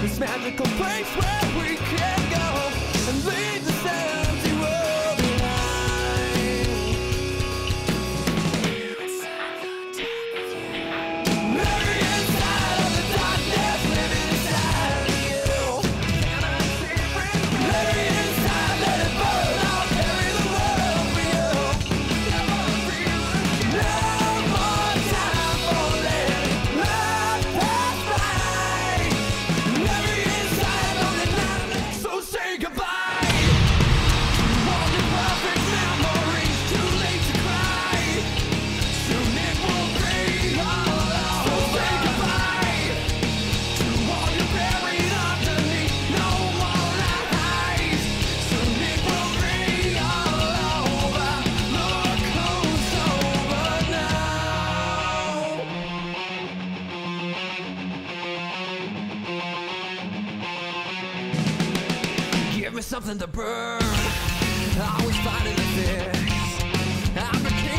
This magical place where we can go. something to burn. I was fighting the fear. I'm